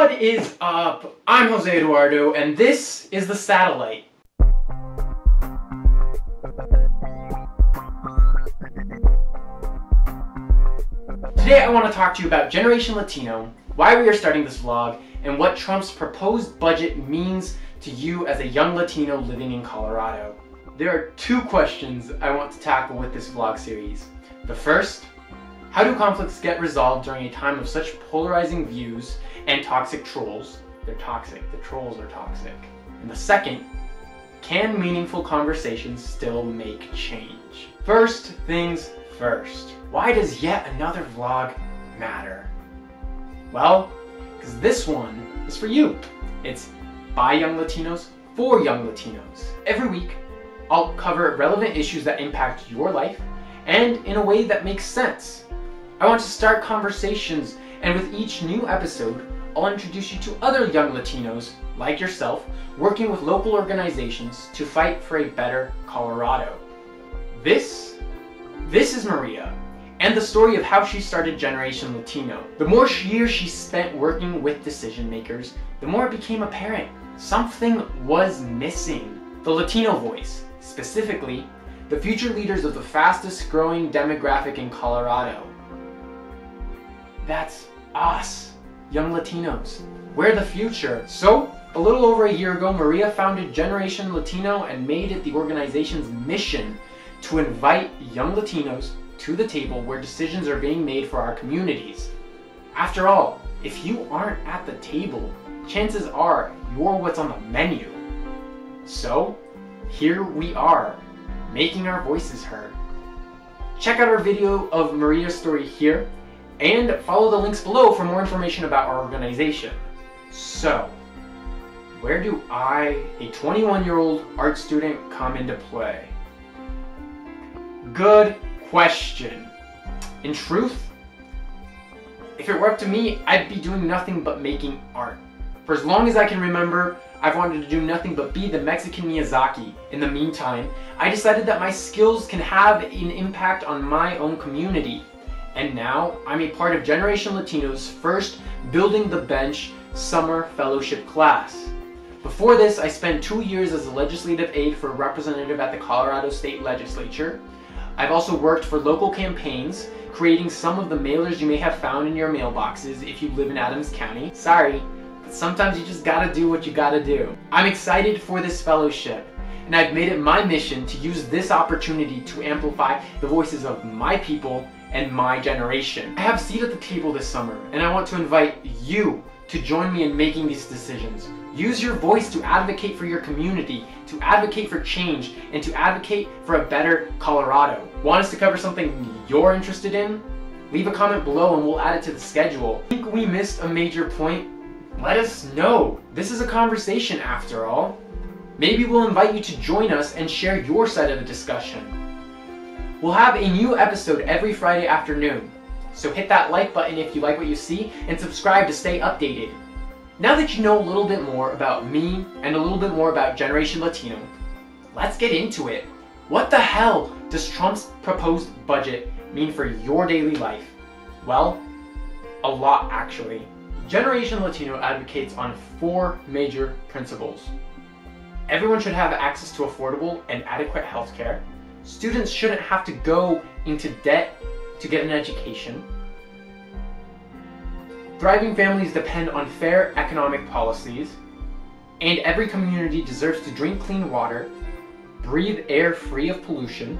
What is up? I'm Jose Eduardo, and this is The Satellite. Today I want to talk to you about Generation Latino, why we are starting this vlog, and what Trump's proposed budget means to you as a young Latino living in Colorado. There are two questions I want to tackle with this vlog series. The first, how do conflicts get resolved during a time of such polarizing views and toxic trolls? They're toxic, the trolls are toxic. And the second, can meaningful conversations still make change? First things first. Why does yet another vlog matter? Well, because this one is for you. It's by young Latinos for young Latinos. Every week, I'll cover relevant issues that impact your life and in a way that makes sense. I want to start conversations, and with each new episode, I'll introduce you to other young Latinos like yourself working with local organizations to fight for a better Colorado. This, this is Maria, and the story of how she started Generation Latino. The more years she spent working with decision makers, the more it became apparent something was missing. The Latino voice, specifically, the future leaders of the fastest growing demographic in Colorado. That's us, young Latinos. We're the future. So, a little over a year ago, Maria founded Generation Latino and made it the organization's mission to invite young Latinos to the table where decisions are being made for our communities. After all, if you aren't at the table, chances are you're what's on the menu. So, here we are, making our voices heard. Check out our video of Maria's story here, and follow the links below for more information about our organization. So, where do I, a 21 year old art student, come into play? Good question. In truth, if it were up to me, I'd be doing nothing but making art. For as long as I can remember, I've wanted to do nothing but be the Mexican Miyazaki. In the meantime, I decided that my skills can have an impact on my own community. And now, I'm a part of Generation Latino's first Building the Bench Summer Fellowship class. Before this, I spent two years as a legislative aide for a representative at the Colorado State Legislature. I've also worked for local campaigns, creating some of the mailers you may have found in your mailboxes if you live in Adams County. Sorry, but sometimes you just gotta do what you gotta do. I'm excited for this fellowship, and I've made it my mission to use this opportunity to amplify the voices of my people and my generation. I have a seat at the table this summer, and I want to invite you to join me in making these decisions. Use your voice to advocate for your community, to advocate for change, and to advocate for a better Colorado. Want us to cover something you're interested in? Leave a comment below and we'll add it to the schedule. Think we missed a major point? Let us know. This is a conversation after all. Maybe we'll invite you to join us and share your side of the discussion. We'll have a new episode every Friday afternoon. So hit that like button if you like what you see and subscribe to stay updated. Now that you know a little bit more about me and a little bit more about Generation Latino, let's get into it. What the hell does Trump's proposed budget mean for your daily life? Well, a lot actually. Generation Latino advocates on four major principles. Everyone should have access to affordable and adequate healthcare. Students shouldn't have to go into debt to get an education. Thriving families depend on fair economic policies, and every community deserves to drink clean water, breathe air free of pollution,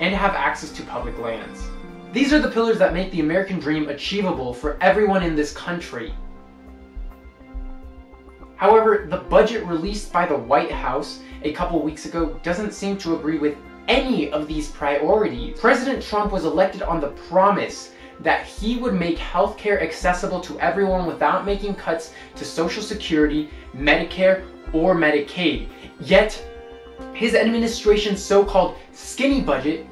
and have access to public lands. These are the pillars that make the American dream achievable for everyone in this country. However, the budget released by the White House a couple weeks ago doesn't seem to agree with any of these priorities. President Trump was elected on the promise that he would make healthcare accessible to everyone without making cuts to Social Security, Medicare, or Medicaid. Yet, his administration's so called skinny budget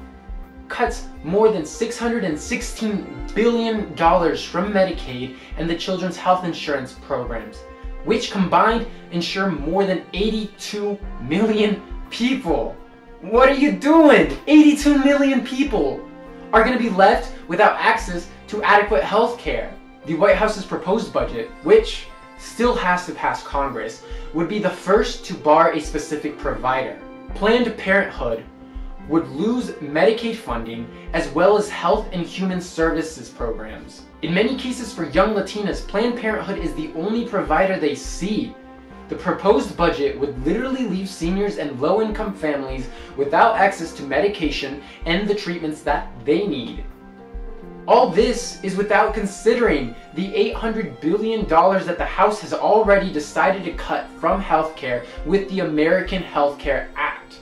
cuts more than $616 billion from Medicaid and the Children's Health Insurance programs, which combined insure more than 82 million people. What are you doing? 82 million people are going to be left without access to adequate health care. The White House's proposed budget, which still has to pass Congress, would be the first to bar a specific provider. Planned Parenthood would lose Medicaid funding as well as health and human services programs. In many cases for young Latinas, Planned Parenthood is the only provider they see. The proposed budget would literally leave seniors and low income families without access to medication and the treatments that they need. All this is without considering the $800 billion that the House has already decided to cut from healthcare with the American Healthcare Act.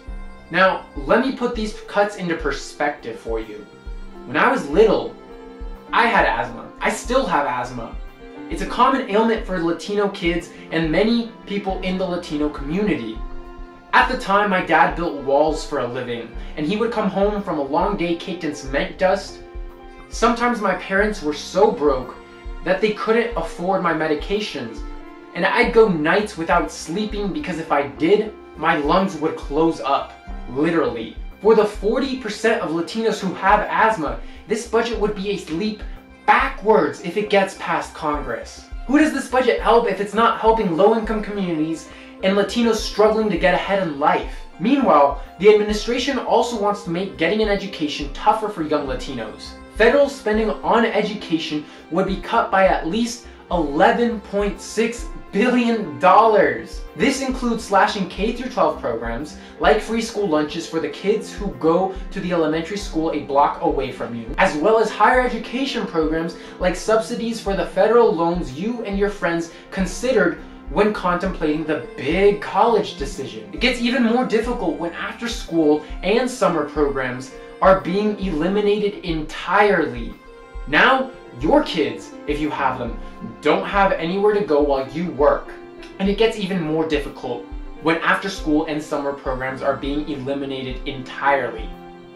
Now, let me put these cuts into perspective for you. When I was little, I had asthma. I still have asthma. It's a common ailment for Latino kids and many people in the Latino community. At the time, my dad built walls for a living, and he would come home from a long day caked in cement dust. Sometimes my parents were so broke that they couldn't afford my medications, and I'd go nights without sleeping because if I did, my lungs would close up literally. For the 40% of Latinos who have asthma, this budget would be a leap backwards if it gets past Congress. Who does this budget help if it's not helping low-income communities and Latinos struggling to get ahead in life? Meanwhile, the administration also wants to make getting an education tougher for young Latinos. Federal spending on education would be cut by at least 11.6 billion dollars. This includes slashing K through 12 programs like free school lunches for the kids who go to the elementary school a block away from you, as well as higher education programs like subsidies for the federal loans you and your friends considered when contemplating the big college decision. It gets even more difficult when after school and summer programs are being eliminated entirely. Now, your kids, if you have them, don't have anywhere to go while you work. And it gets even more difficult when after school and summer programs are being eliminated entirely.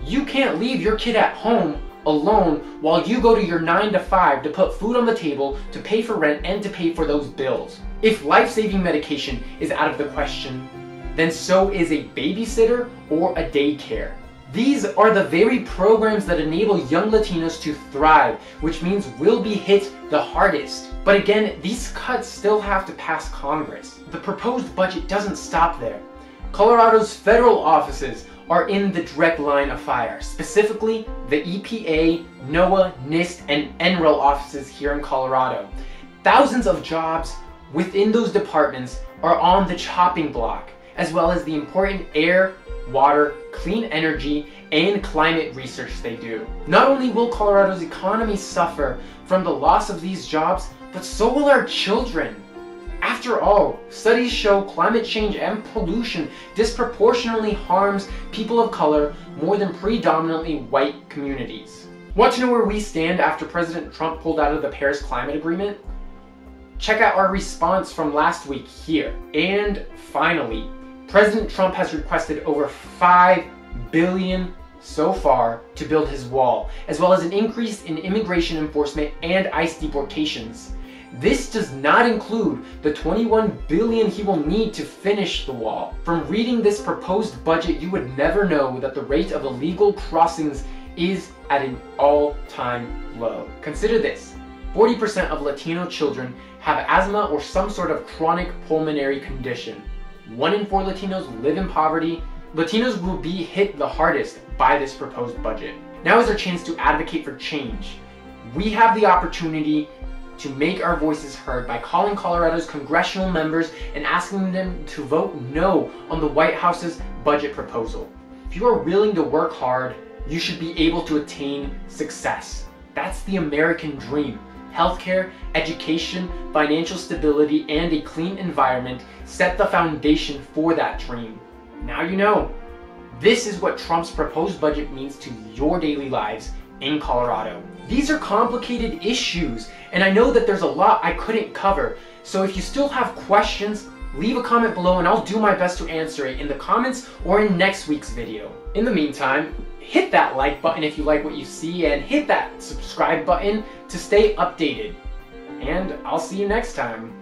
You can't leave your kid at home alone while you go to your 9 to 5 to put food on the table, to pay for rent, and to pay for those bills. If life-saving medication is out of the question, then so is a babysitter or a daycare. These are the very programs that enable young Latinos to thrive, which means we'll be hit the hardest. But again, these cuts still have to pass Congress. The proposed budget doesn't stop there. Colorado's federal offices are in the direct line of fire, specifically the EPA, NOAA, NIST, and NREL offices here in Colorado. Thousands of jobs within those departments are on the chopping block, as well as the important air, water, clean energy, and climate research they do. Not only will Colorado's economy suffer from the loss of these jobs, but so will our children. After all, studies show climate change and pollution disproportionately harms people of color more than predominantly white communities. Want to know where we stand after President Trump pulled out of the Paris Climate Agreement? Check out our response from last week here. And finally, President Trump has requested over 5 billion so far to build his wall, as well as an increase in immigration enforcement and ICE deportations. This does not include the 21 billion he will need to finish the wall. From reading this proposed budget, you would never know that the rate of illegal crossings is at an all-time low. Consider this. 40% of Latino children have asthma or some sort of chronic pulmonary condition. One in four Latinos live in poverty. Latinos will be hit the hardest by this proposed budget. Now is our chance to advocate for change. We have the opportunity to make our voices heard by calling Colorado's congressional members and asking them to vote no on the White House's budget proposal. If you are willing to work hard, you should be able to attain success. That's the American dream healthcare, education, financial stability, and a clean environment set the foundation for that dream. Now you know. This is what Trump's proposed budget means to your daily lives in Colorado. These are complicated issues, and I know that there's a lot I couldn't cover. So if you still have questions, leave a comment below and I'll do my best to answer it in the comments or in next week's video. In the meantime, hit that like button if you like what you see and hit that subscribe button to stay updated. And I'll see you next time.